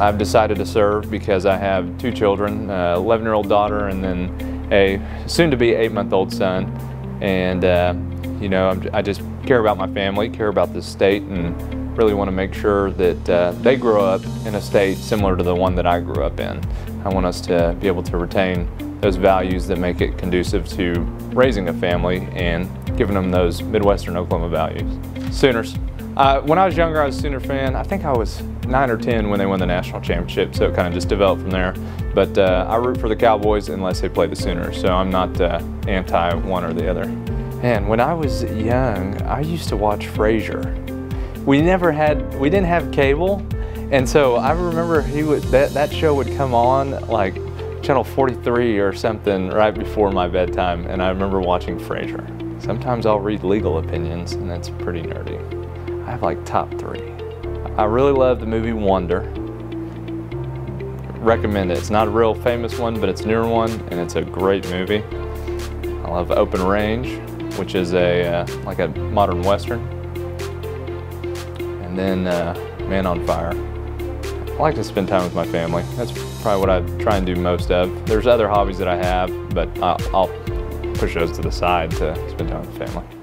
I've decided to serve because I have two children, an 11 year old daughter and then a soon to be eight month old son. And, uh, you know, I'm, i just care about my family, care about the state, and really want to make sure that uh, they grow up in a state similar to the one that I grew up in. I want us to be able to retain those values that make it conducive to raising a family and giving them those Midwestern Oklahoma values. Sooners. Uh, when I was younger, I was a Sooner fan. I think I was nine or 10 when they won the national championship, so it kind of just developed from there. But uh, I root for the Cowboys unless they play the Sooners, so I'm not uh, anti one or the other. And when I was young, I used to watch Frasier. We never had, we didn't have cable, and so I remember he would, that, that show would come on like channel 43 or something right before my bedtime, and I remember watching Frasier. Sometimes I'll read legal opinions, and that's pretty nerdy. I have like top three. I really love the movie Wonder. Recommend it. It's not a real famous one, but it's newer one, and it's a great movie. I love Open Range, which is a uh, like a modern western. And then uh, Man on Fire. I like to spend time with my family. That's probably what I try and do most of. There's other hobbies that I have, but I'll push those to the side to spend time with family.